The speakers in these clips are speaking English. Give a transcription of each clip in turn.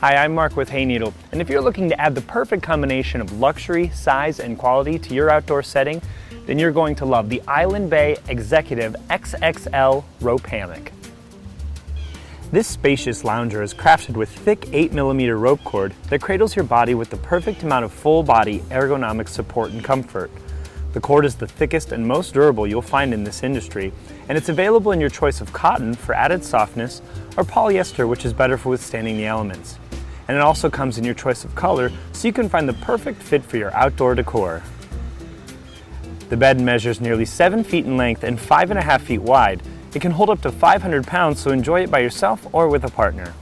Hi, I'm Mark with Hayneedle, and if you're looking to add the perfect combination of luxury, size, and quality to your outdoor setting, then you're going to love the Island Bay Executive XXL Rope Hammock. This spacious lounger is crafted with thick 8mm rope cord that cradles your body with the perfect amount of full body ergonomic support and comfort. The cord is the thickest and most durable you'll find in this industry, and it's available in your choice of cotton for added softness or polyester which is better for withstanding the elements and it also comes in your choice of color so you can find the perfect fit for your outdoor decor. The bed measures nearly 7 feet in length and 5.5 feet wide. It can hold up to 500 pounds, so enjoy it by yourself or with a partner.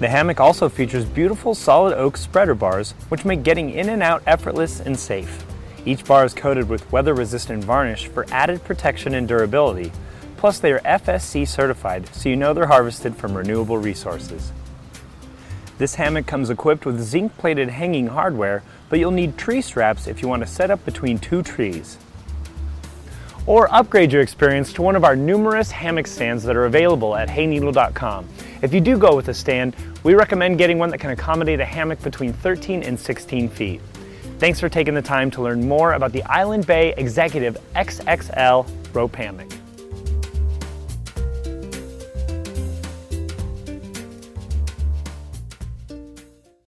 The hammock also features beautiful solid oak spreader bars, which make getting in and out effortless and safe. Each bar is coated with weather-resistant varnish for added protection and durability. Plus, they are FSC certified, so you know they're harvested from renewable resources. This hammock comes equipped with zinc-plated hanging hardware, but you'll need tree straps if you want to set up between two trees. Or upgrade your experience to one of our numerous hammock stands that are available at hayneedle.com. If you do go with a stand, we recommend getting one that can accommodate a hammock between 13 and 16 feet. Thanks for taking the time to learn more about the Island Bay Executive XXL Rope Hammock.